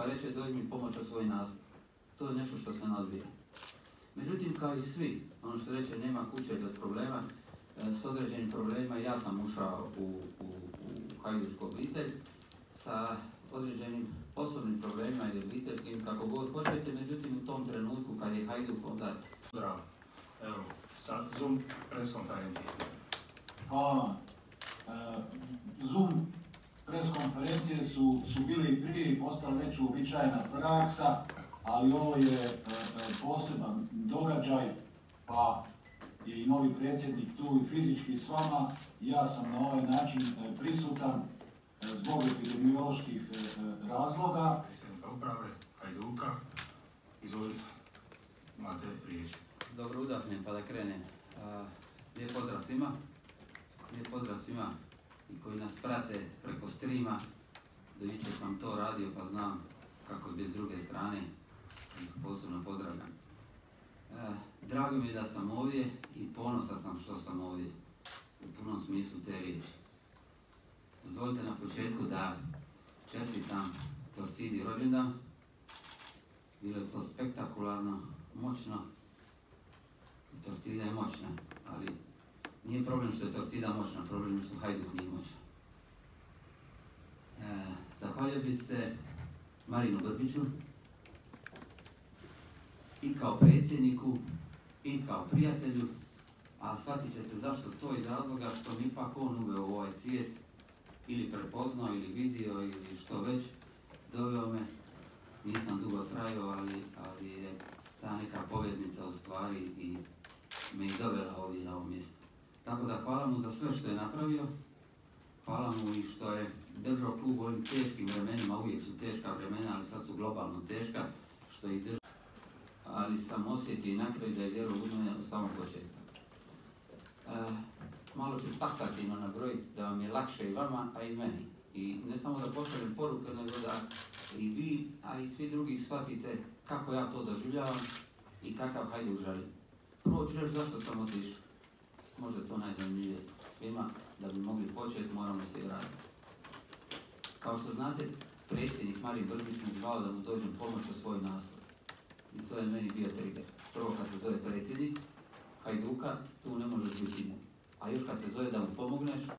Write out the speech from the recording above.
pa reče dođi mi pomoć o svoj nastup. To je nešto što se ne odbija. Međutim, kao i svi, ono što reče, nema kuće bez problema, e, s određenim problemima ja sam ušao u, u, u hajdučku obitelj sa određenim osobnim problemima ili obiteljskim, kako god hoćete, međutim u tom trenutku kad je Hajduk onda Zdravo. Evo, sa Zoom pres konferencije. Hvala vam. E, Zoom pres konferencije su, su postale već uobičajena praksa, ali ovo je e, e, poseban događaj, pa je i novi predsjednik tu i fizički s vama. Ja sam na ovaj način e, prisutan zbog epidemioloških razloga. Predsjednika uprave, Hajduka. Izvolite, imate riječ. dobro udahnem pa da krenem. Lijep pozdrav svima, lijep pozdrav svima i koji nas prate preko streama. Do jučer sam to radio pa znam kako bi s druge strane posebno pozdravljam. E, drago mi je da sam ovdje i ponosan sam što sam ovdje u punom smislu te riječi. Dozvolite na početku da čestitam Torcidi rođendan. Bilo je to spektakularno, moćno, Torcida je moćna, ali nije problem što je Torcida moćna, problem je što Hajduk nije moćna. Zahvalio bi se Marinu Brbiću i kao predsjedniku i kao prijatelju, a shvatit ćete zašto to iz razloga što mi ipak on uveo u ovaj svijet ili prepoznao ili vidio ili što već, doveo me, nisam dugo trajao, ali, ali je ta neka poveznica u stvari i me i dovela ovdje na ovo mjesto. Tako da hvala mu za sve što je napravio, hvala mu i što je držao klub u ovim teškim vremenima, uvijek su teška vremena, ali sad su globalno teška, što i držao. Ali sam osjetio i na kraju da je vjerovao u mene od samog početka. E, malo ću taksativno nabrojiti da vam je lakše i vama, a i meni. I ne samo da pošaljem poruke, nego da i vi, a i svi drugi shvatite kako ja to doživljavam i kakav Hajduk želim. Prvo ću reći zašto sam otišao. Možda to najzanimljivije svima, da bi mogli početi moramo se i vratiti. Kao što znate, predsjednik Marin Brbić me zvao da mu dođem pomoć o svoj nastup. I to je meni bio trigger. Prvo kad te zove predsjednik Hajduka, tu ne možeš biti. A još kad te zove da mu pomogneš,